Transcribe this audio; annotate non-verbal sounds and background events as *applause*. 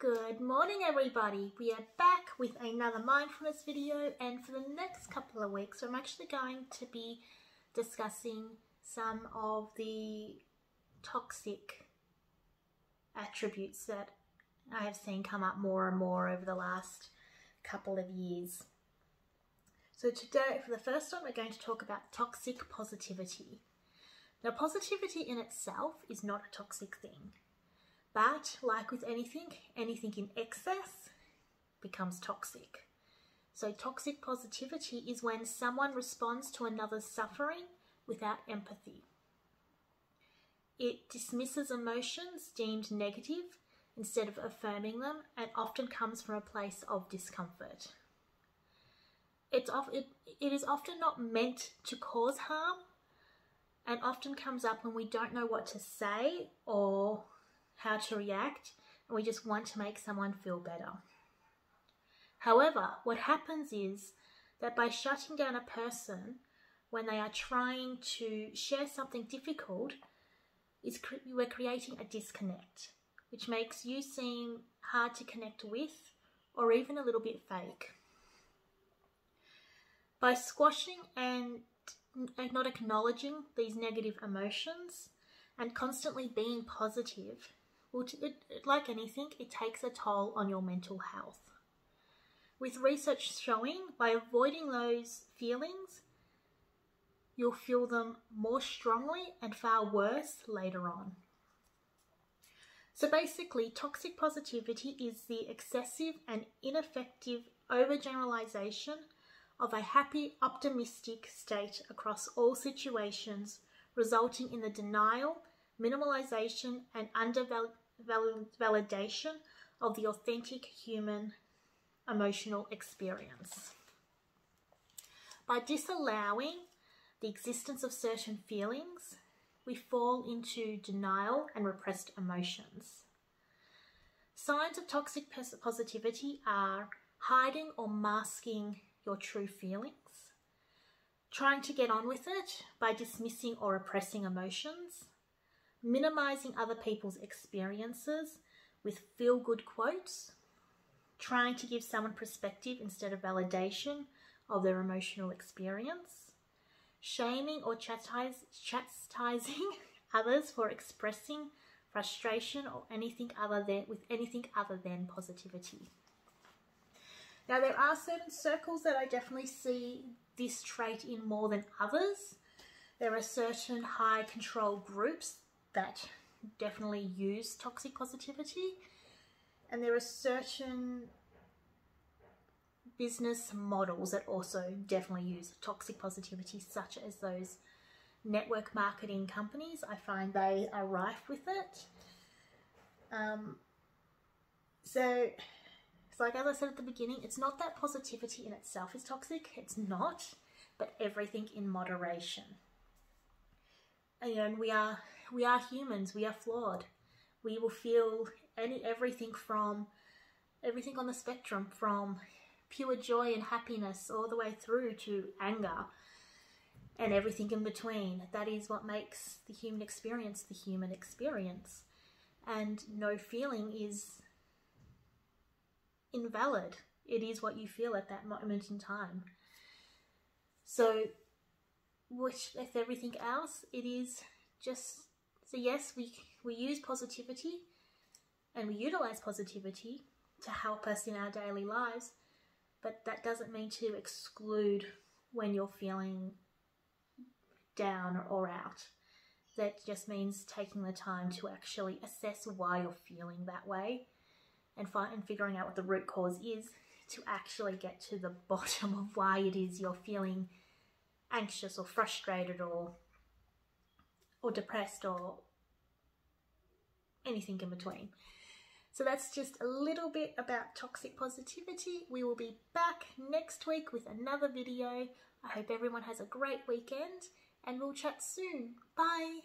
Good morning everybody. We are back with another mindfulness video and for the next couple of weeks I'm actually going to be discussing some of the toxic attributes that I have seen come up more and more over the last couple of years. So today for the first time we're going to talk about toxic positivity. Now positivity in itself is not a toxic thing. But like with anything, anything in excess becomes toxic. So toxic positivity is when someone responds to another's suffering without empathy. It dismisses emotions deemed negative instead of affirming them and often comes from a place of discomfort. It's it, it is often not meant to cause harm and often comes up when we don't know what to say or how to react, and we just want to make someone feel better. However, what happens is that by shutting down a person when they are trying to share something difficult, is cre we're creating a disconnect, which makes you seem hard to connect with or even a little bit fake. By squashing and not acknowledging these negative emotions and constantly being positive, well, it, like anything, it takes a toll on your mental health. With research showing, by avoiding those feelings, you'll feel them more strongly and far worse later on. So basically, toxic positivity is the excessive and ineffective overgeneralization of a happy, optimistic state across all situations, resulting in the denial, minimalization, and undervaluation validation of the authentic human emotional experience. By disallowing the existence of certain feelings, we fall into denial and repressed emotions. Signs of toxic positivity are hiding or masking your true feelings, trying to get on with it by dismissing or repressing emotions, minimizing other people's experiences with feel good quotes, trying to give someone perspective instead of validation of their emotional experience, shaming or chastising *laughs* others for expressing frustration or anything other than with anything other than positivity. Now there are certain circles that I definitely see this trait in more than others. There are certain high control groups that definitely use toxic positivity. And there are certain business models that also definitely use toxic positivity such as those network marketing companies. I find they are rife with it. Um, so it's like as I said at the beginning it's not that positivity in itself is toxic. It's not but everything in moderation and we are we are humans, we are flawed. We will feel any everything from everything on the spectrum from pure joy and happiness all the way through to anger and everything in between. That is what makes the human experience the human experience. And no feeling is invalid. It is what you feel at that moment in time. So, which with everything else, it is just so yes, we, we use positivity and we utilize positivity to help us in our daily lives, but that doesn't mean to exclude when you're feeling down or out. That just means taking the time to actually assess why you're feeling that way and, find, and figuring out what the root cause is to actually get to the *laughs* bottom of why it is you're feeling anxious or frustrated or or depressed or anything in between. So that's just a little bit about toxic positivity. We will be back next week with another video. I hope everyone has a great weekend and we'll chat soon. Bye.